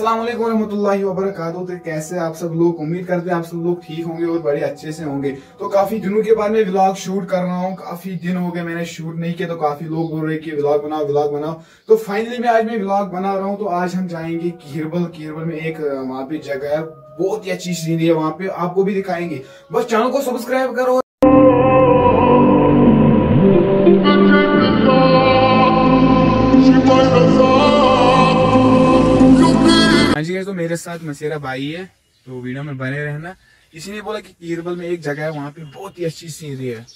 अस्सलाम वालेकुम रहमतुल्लाहि व बरकातहू तो कैसे आप सब लोग? उम्मीद करते हैं आप सब लोग ठीक होंगे और बड़े अच्छे से होंगे। तो काफ़ी दिनों के बाद मैं व्लॉग शूट कर रहा हूँ। काफ़ी दिन हो गए मैंने शूट नहीं किया तो काफ़ी लोग बोल रहे कि व्लॉग बनाओ व्लॉग बनाओ। तो फाइनली मैं आज मैं व्लॉग बना रहा हूँ। तो आज हम जाएँगे कीरबल। कीरबल में एक, वहाँ पे जगह है, बहुत ही अच्छी सीनरी है। वहाँ पे आपको भी दिखाएँगे। बस चैनल को सब्सक्राइब करो मेरे साथ मसेरा भाई है तो वीडियो में बने रहना। किसी ने बोला कि कीरबल में एक जगह है, वहाँ पे बहुत ही अच्छी सीनरी है।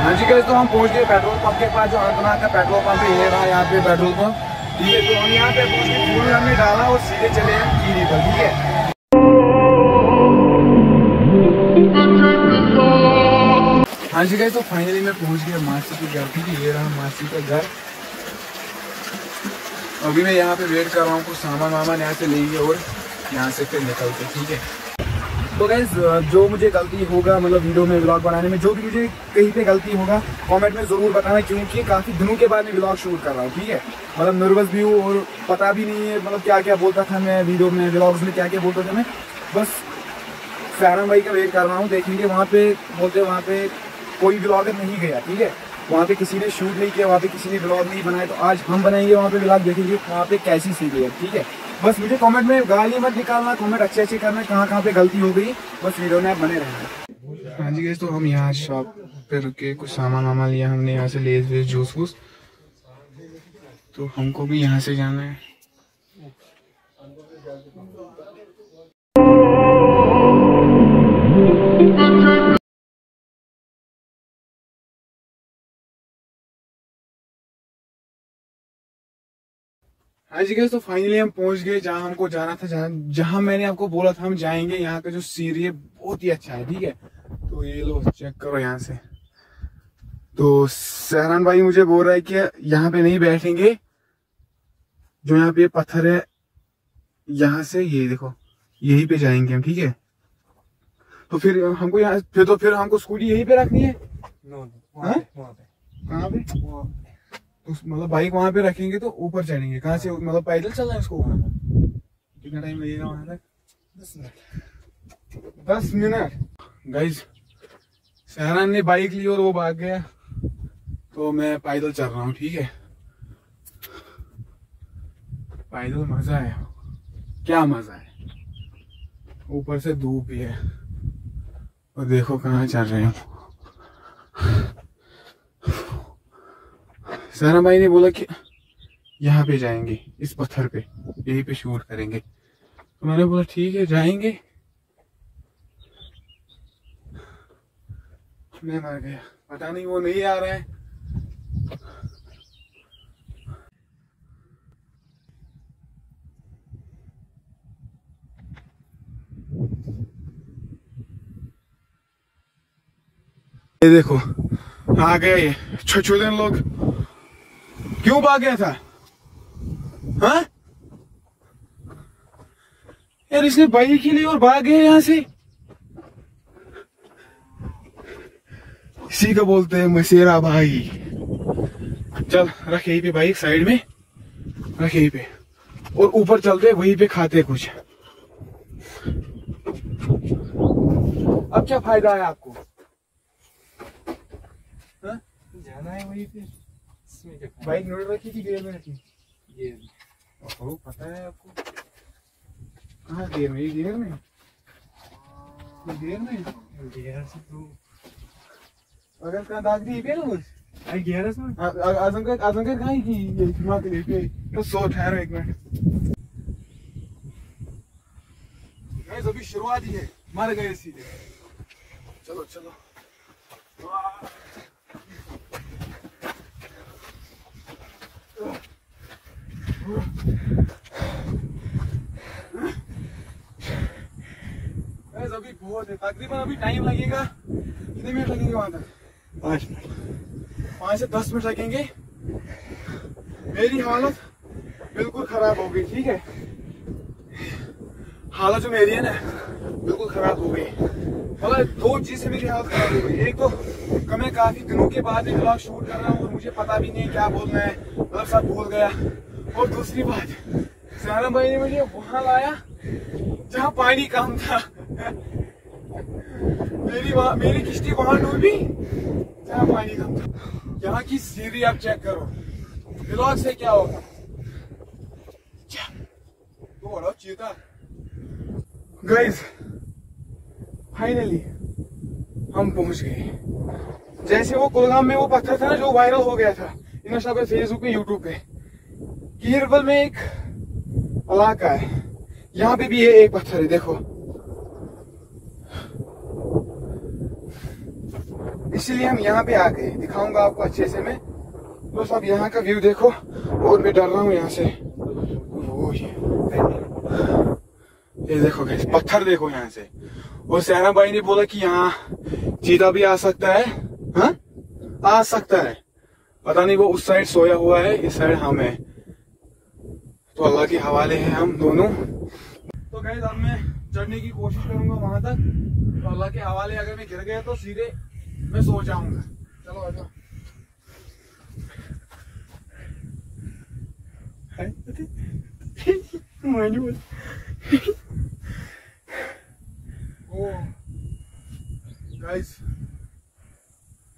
हाँ जी गए तो हम पहुँच गए पेट्रोल पंप के पास, जो अनंतनाग का पेट्रोल पंप है, ये रहा यहाँ पे पेट्रोल पंप। ठीक है तो हम यहाँ पे पहुँच के फूल हमने डाला और सीधे चले हम कीरबल ठीक है? हाँ जी गए तो फाइनली मैं पहुँच गया मासी के घर, ठीक है, ये रहा मासी का घर। अभी मैं यहाँ पे वेट कर रहा हूँ, कुछ सामान वामान यहाँ से लेंगे और यहाँ से फिर निकलते ठीक है? तो गैस जो मुझे गलती होगा मतलब वीडियो में ब्लॉग बनाने में, जो भी मुझे कहीं पे गलती होगा कमेंट में ज़रूर बताना, क्योंकि काफ़ी दिनों के बाद मैं ब्लॉग शूट कर रहा हूँ, ठीक है? मतलब नर्वस भी हूँ और पता भी नहीं है मतलब क्या क्या बोलता था मैं वीडियो में ब्लॉग्स में क्या क्या बोलता था मैं। बस फैरन भाई का वेट कर रहा हूँ, देखेंगे वहाँ पे, बोलते वहाँ पे कोई ब्लॉगर नहीं गया, ठीक है? वहाँ पे किसी ने शूट नहीं किया, वहाँ पे किसी ने ब्लॉग नहीं बनाया तो आज हम बनाएँगे वहाँ पे ब्लॉग देखेंगे वहाँ पे कैसी सीधी है ठीक है? बस मुझे कमेंट में गाली मत निकालना कमेंट अच्छे अच्छे करना कहाँ कहाँ पे गलती हो गई, बस वीडियो में बने रहना। हाँ जी तो हम यहाँ शॉप पे रुके, कुछ सामान वामान लिया हमने, यहाँ से लेस वेस जूस वूस। तो हमको भी यहाँ से जाना है। हाँ जी तो फाइनली हम पहुँच गए जहाँ हमको जाना था जहाँ जहाँ मैंने आपको बोला था हम जाएँगे यहाँ का जो सीरी है बहुत ही अच्छा है ठीक है? तो ये लो चेक करो यहाँ से। तो सहरान भाई मुझे बोल रहा है कि यहाँ पे नहीं बैठेंगे। जो यहाँ पे पत्थर है यहाँ से ये देखो यहीं पे जाएँगे हम ठीक है? तो फिर हमको यहाँ फिर तो फिर हमको स्कूटी यही पे रखनी है? हाँ? कहाँ पे? तो मतलब बाइक वहाँ पे रखेंगे तो ऊपर चढ़ेंगे। कहाँ से मतलब पैदल चलना है इसको कितना टाइम लगेगा वहाँ तक? दस मिनट। दस मिनट? गाइज़ सहरान ने बाइक ली और वो भाग गया। तो मैं पैदल चल रहा हूँ, ठीक है? पैदल मज़ा है क्या मज़ा है? ऊपर से धूप भी है। और देखो कहाँ चल रहे हो। सहरा भाई ने बोला कि यहाँ पे जाएँगे, इस पत्थर पे, यहीं पे शूट करेंगे। तो मैंने बोला, ठीक है, जाएँगे। मैं मर गया। पता नहीं वो नहीं आ रहा है। ये देखो, आ गए छछुदन लोग। क्यों भाग गया था? हाँ? यार, इसने बाइक ही ली और भाग गया यहाँ से। इसी को बोलते हैं मसेरा भाई। चल, रख यहीं पे बाइक साइड में। रख यहीं पे। और ऊपर चलते वहीं पे खाते कुछ। अब क्या फ़ायदा है आपको? हाँ? जाना है वहीं पे। बाइक नोट रखी थी गेयर में रखी? ये ओ पता है आपको? कहाँ गेयर में? गेयर में? गेयर में? गेयर से तो। अगर कहाँ दाग दी पे ना आई गेयर है इसमें आज़म का आज़म का कहाँ की ये दिमाग के लिए तो सो ठहरो एक मिनट। गाइस अभी शुरुआत ही है। मर गए सीधे। चलो चलो। अभी बहुत है। तकरीबन अभी टाइम लगेगा। कितने मिनट लगेंगे वहाँ तक? पाँच मिनट। पाँच से दस मिनट लगेंगे। मेरी हालत बिल्कुल खराब हो गई ठीक है? हालत जो मेरी है ना बिल्कुल खराब हो गई। मतलब दो चीज़ से मेरी हालत खराब हो गई। एक तो मैं काफ़ी दिनों के बाद ब्लॉग शूट कर रहा हूँ और मुझे पता भी नहीं क्या बोलना है। मतलब सब भूल गया। और दूसरी बात सारा भाई ने मुझे वहाँ लाया जहाँ पानी कम था। मेरी मेरी किश्ती वहाँ डूबी जहाँ पानी कम था। यहाँ की सीढ़ी आप चेक करो। ब्लॉग से क्या होगा? तो चीता गाइस फाइनली हम पहुँच गए। जैसे वो कुलगाम में वो पत्थर था ना जो वायरल हो गया था। पे फेसबुक पे यूट्यूब पे। कीरबल में एक इलाका है। यहाँ पे भी ये एक पत्थर है, देखो। इसीलिए हम यहाँ पे आ गए। दिखाऊँगा आपको अच्छे से मैं। तो सब यहाँ का व्यू देखो, और मैं डर रहा हूँ यहाँ से। वो ये देखो गैस पत्थर देखो यहाँ से। और सहना भाई ने बोला कि यहाँ चीता भी आ सकता है, हा? आ सकता है। पता नहीं वो उस साइड सोया हुआ है, इस साइड हम है। तो अल्लाह के हवाले हैं हम दोनों। तो गैस अब मैं चढ़ने की कोशिश करूँगा वहाँ तक। तो अल्लाह के हवाले अगर मैं गिर गया तो सीधे मैं सो जाऊँगा। चलो, आ जाओ। गाइस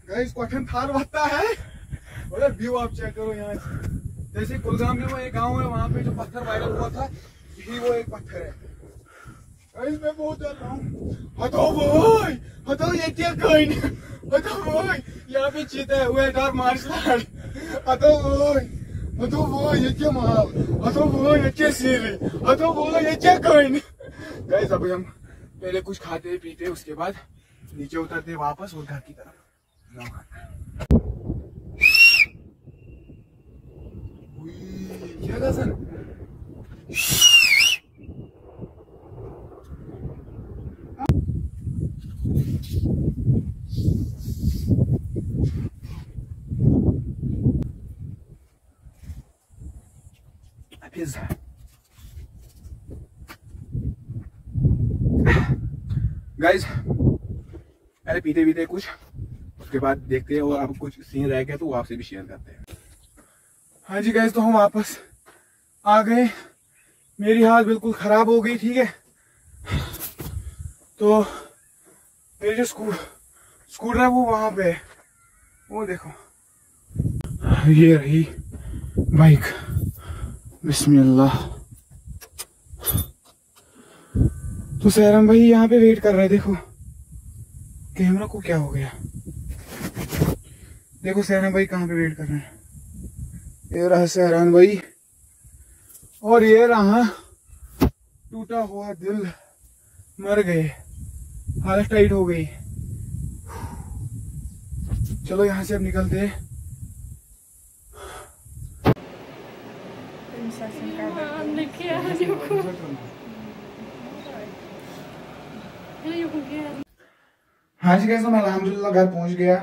गाइस कठिन थार बनता है? मतलब व्यू आप चेक करो यहाँ जैसे कुलगाम में वो एक गाँव है वहाँ पे जो पत्थर वायरल हुआ था यही वो एक पत्थर है। मैं बहुत डर रहा हूँ। हटो भाई हटो ये क्या कोई हटो भाई यहाँ पे चीता है वेट और मार्शल आर्ट। हटो भाई हटो भाई ये क्या माल हटो भाई ये क्या सीरी हटो बोलो ये क्या कोई गाइस अभी हम पहले कुछ खाते पीते उसके बाद नीचे उतरते वापस और घर की तरफ़ क्या गसन Pizza. गाइस पहले पीते पीते कुछ, उसके बाद देखते हैं और अब कुछ सीन रह गया तो वो आपसे भी शेयर करते हैं। हाँ जी गाइस तो हम वापस आ गए। मेरी हालत बिल्कुल ख़राब हो गई, ठीक है? तो मेरी जो स्कू, स्कूटर है वो वहाँ पे वो देखो। ये रही बाइक बिस्मिल्लाह। तो सैरम भाई यहाँ पे वेट कर रहे देखो। कैमरा को क्या हो गया? देखो सैरम भाई कहाँ पे वेट कर रहे हैं। ये रहा सहरान भाई। और ये रहा टूटा हुआ दिल, मर गए। हालत टाइट हो गई। चलो यहाँ से अब निकलते हैं। हाँ जी कैसे मैं अलहमदुल्ला घर पहुँच गया।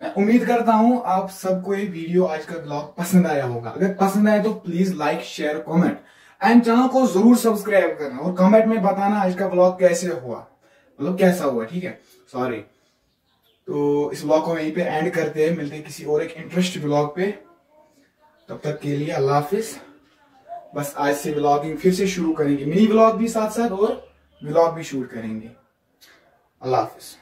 मैं उम्मीद करता हूँ आप सबको ये वीडियो आज का ब्लॉग पसंद आया होगा। अगर पसंद आए तो please like share comment and channel को ज़रूर सब्सक्राइब करना और कमेंट में बताना आज का ब्लॉग कैसे हुआ। मतलब कैसा हुआ ठीक है? सॉरी तो इस ब्लॉग को वहीं पे एंड करते हैं। मिलते हैं किसी और एक इंटरेस्ट ब्लॉग पे। तब तक के लिए अल्लाह हाफिज। बस आज से ब्लॉगिंग फिर से शुरू करेंगे। मिनी ब्लॉग भी साथ साथ और ब्लॉग भी शूट करेंगे। अल्लाह हाफिज।